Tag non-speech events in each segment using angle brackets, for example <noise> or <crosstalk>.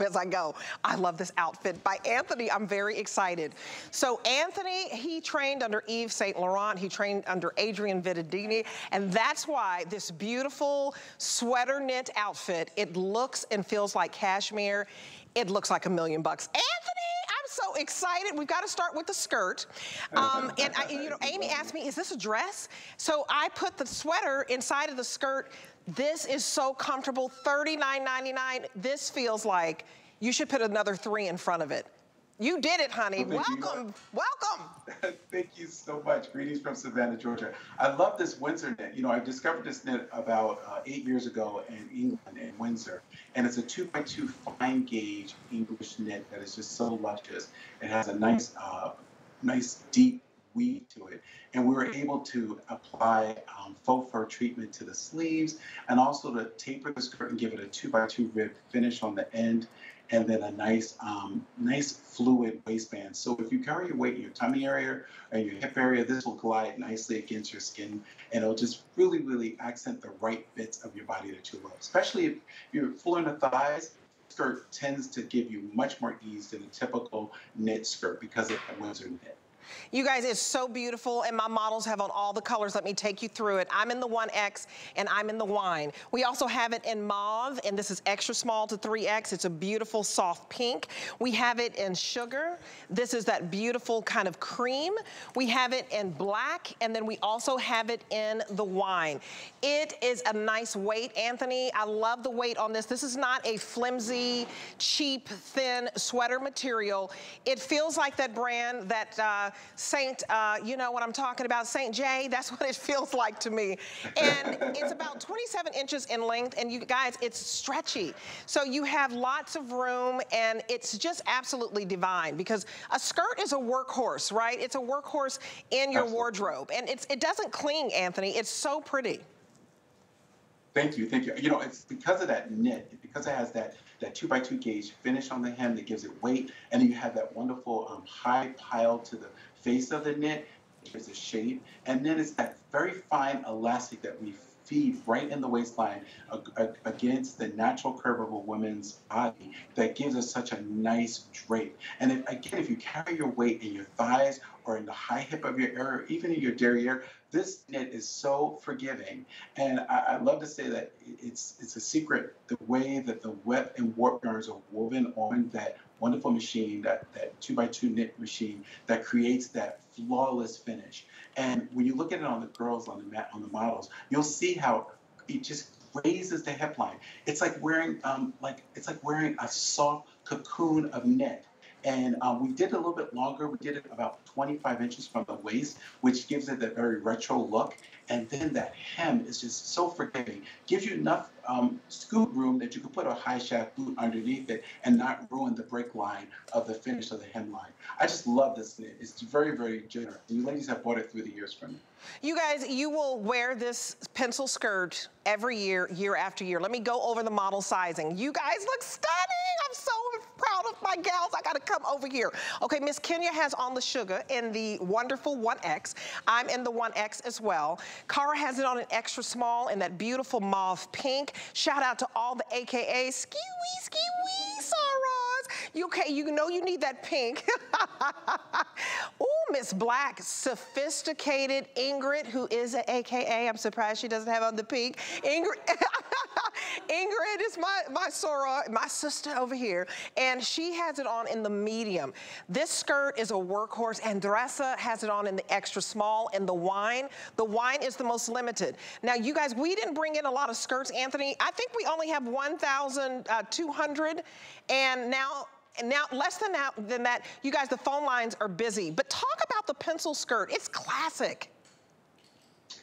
as I go. I love this outfit by Antthony. I'm very excited. So Antthony, he trained under Yves Saint Laurent. He trained under Adrienne Vittadini. And that's why this beautiful sweater knit outfit, it looks and feels like cashmere. It looks like a million bucks. Antthony! I'm so excited. We've got to start with the skirt. Um, and I, you know, Amy asked me, is this a dress? So I put the sweater inside of the skirt this is so comfortable, $39.99. This feels like you should put another three in front of it. You did it, honey. Welcome, welcome. <laughs> thank you so much. Greetings from Savannah, Georgia. I love this Windsor knit. You know, I discovered this knit about uh, eight years ago in England, in Windsor. And it's a two by two fine gauge English knit that is just so luscious. It has a nice, uh, nice deep weave to it. And we were able to apply um, faux fur treatment to the sleeves and also to taper the skirt and give it a two by two rib finish on the end and then a nice, um, nice fluid waistband. So if you carry your weight in your tummy area or your hip area, this will glide nicely against your skin and it'll just really, really accent the right bits of your body that you love. Especially if you're full in the thighs, skirt tends to give you much more ease than a typical knit skirt because of the Windsor knit. You guys, it's so beautiful, and my models have on all the colors. Let me take you through it. I'm in the 1X, and I'm in the wine. We also have it in mauve, and this is extra small to 3X. It's a beautiful soft pink. We have it in sugar. This is that beautiful kind of cream. We have it in black, and then we also have it in the wine. It is a nice weight, Antthony. I love the weight on this. This is not a flimsy, cheap, thin sweater material. It feels like that brand that uh, Saint, uh, you know what I'm talking about, Saint J, that's what it feels like to me. And it's about 27 inches in length, and you guys, it's stretchy. So you have lots of room, and it's just absolutely divine because a skirt is a workhorse, right? It's a workhorse in your absolutely. wardrobe, and it's, it doesn't cling, Antthony. It's so pretty. Thank you, thank you. You know, it's because of that knit, because it has that that two by two gauge finish on the hem that gives it weight, and then you have that wonderful um, high pile to the face of the knit. There's a shape, and then it's that very fine elastic that we feed right in the waistline against the natural curve of a woman's body that gives us such a nice drape. And if, again, if you carry your weight in your thighs or in the high hip of your area, even in your derriere, this knit is so forgiving. And I, I, love to say that it's it's a secret the way that the weft and warp yarns are woven on that wonderful machine, that, that two by two knit machine that creates that flawless finish. And when you look at it on the girls, on the mat, on the models, you'll see how it just raises the hip line. It's like wearing um, like it's like wearing a soft cocoon of knit. And um, we did a little bit longer. We did it about 25 inches from the waist, which gives it that very retro look. And then that hem is just so forgiving. Gives you enough um, room that you can put a high shaft boot underneath it and not ruin the break line of the finish of the hemline. I just love this knit. It's very, very generous. You ladies have bought it through the years from me. You guys, you will wear this pencil skirt every year, year after year. Let me go over the model sizing. You guys look stunning. I'm so proud of my gals. I gotta come over here. Okay, Miss Kenya has on the sugar in the wonderful 1X. I'm in the 1X as well. Cara has it on an extra small in that beautiful mauve pink. Shout out to all the AKA ski-wee, ski-wee, Sorors. You, okay, you know you need that pink. <laughs> Ooh, Miss Black, sophisticated Ingrid, who is an AKA. I'm surprised she doesn't have on the pink. Ingrid, <laughs> Ingrid is my, my Soror, my sister over here, and she has it on in the medium. This skirt is a workhorse, and Dressa has it on in the extra small in the wine. The wine is the most limited. Now, you guys, we didn't bring in a lot of skirts, Antthony. I think we only have 1,200, uh, and now now less than that, than that, you guys, the phone lines are busy. But talk about the pencil skirt. It's classic.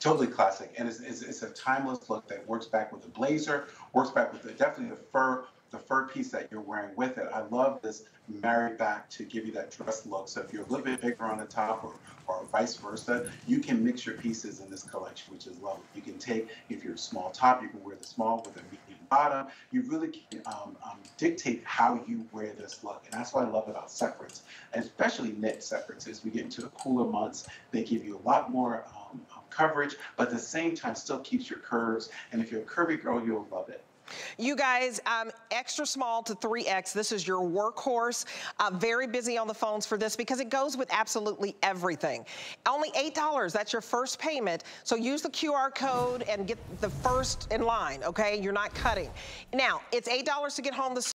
Totally classic, and it's, it's, it's, a timeless look that works back with the blazer, works back with the, definitely the fur, the fur piece that you're wearing with it. I love this married back to give you that dress look. So if you're a little bit bigger on the top or, or vice versa, you can mix your pieces in this collection, which is lovely. You can take, if you're a small top, you can wear the small with a medium bottom. You really can um, um, dictate how you wear this look. And that's what I love about separates, especially knit separates. As we get into the cooler months, they give you a lot more um, coverage, but at the same time still keeps your curves. And if you're a curvy girl, you'll love it. You guys, um, extra small to 3X. This is your workhorse. Uh, very busy on the phones for this because it goes with absolutely everything. Only $8, that's your first payment. So use the QR code and get the first in line, okay? You're not cutting. Now, it's $8 to get home this